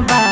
ba